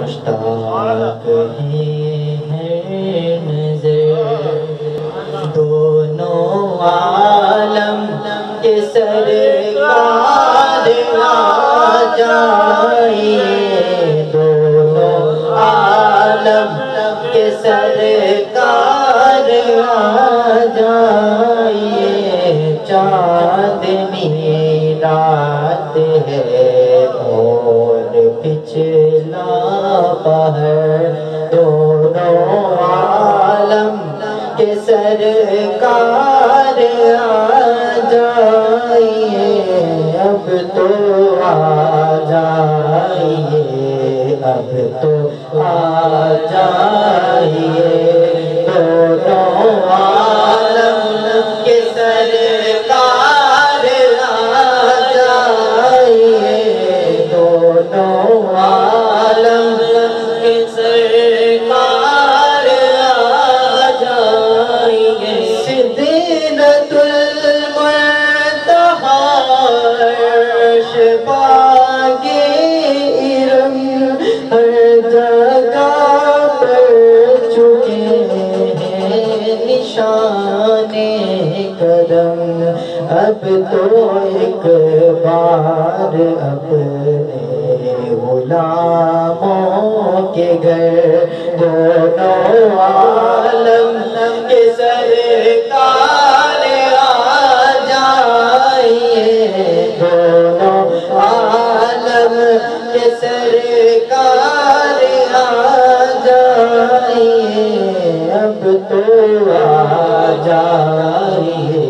मुश्ताक है नज़र। दोनों आलम के सरकार आ जाइए दोनों आलम के सरकार आ जाइए पहर दोनों आलम के सरकार आ जाइए। अब तो आ जाइए। अब तो आ जाइए। अब तो एक बार अपने गुलामों के घर दोनों आलम के सरकार आ जाइए। दोनों आलम के सरकार आ जाइए। अब तो आ जाइए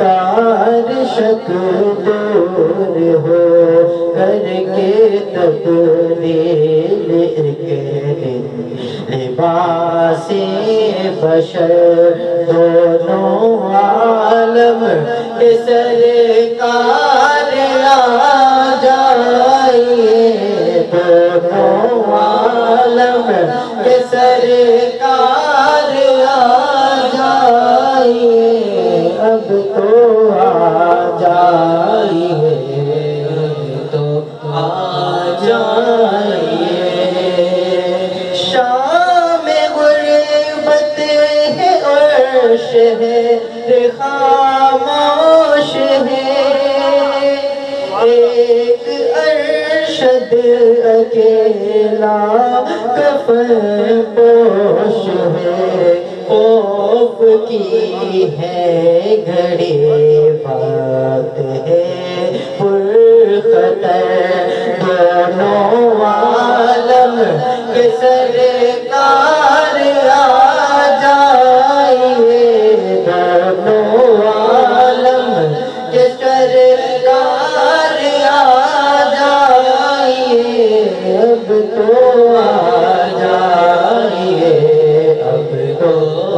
कार शक हो, करके दिन लिबासे बशर। दोनों आलम सरकार आ जाइए। दोनों आलम सरकार और शहर खामोश है। एक अरशद अकेला कफन पोश है। खौफ की है, घड़ी बात है। अब तो आ